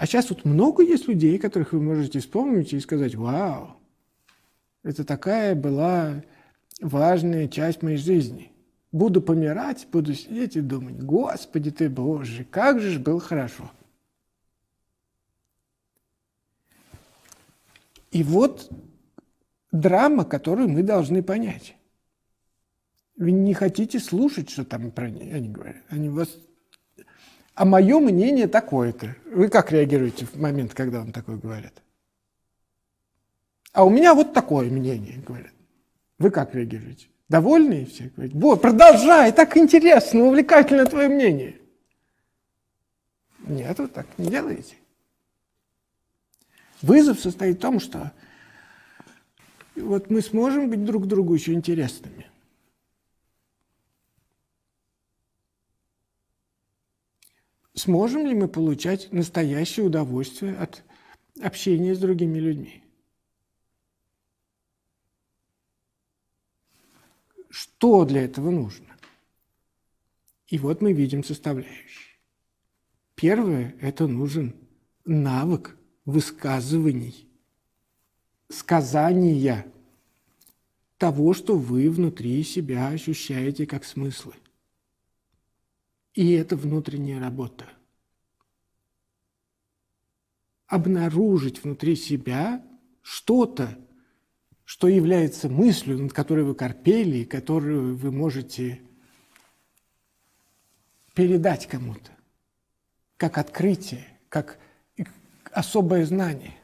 А сейчас вот много есть людей, которых вы можете вспомнить и сказать, вау, это такая была важная часть моей жизни. Буду помирать, буду сидеть и думать, Господи ты Боже, как же ж был хорошо. И вот драма, которую мы должны понять. Вы не хотите слушать, что там про них они говорят. Они вас... А мое мнение такое-то. Вы как реагируете в момент, когда вам такое говорят? А у меня вот такое мнение, говорят. Вы как реагируете? Довольны все? Говорят, вот, продолжай, так интересно, увлекательно твое мнение. Нет, вы так не делаете. Вызов состоит в том, что вот мы сможем быть друг другу еще интересными. Сможем ли мы получать настоящее удовольствие от общения с другими людьми? Что для этого нужно? И вот мы видим составляющие. Первое – это нужен навык высказываний, сказания того, что вы внутри себя ощущаете как смыслы. И это внутренняя работа. Обнаружить внутри себя что-то, что является мыслью, над которой вы корпели, и которую вы можете передать кому-то, как открытие, как особое знание.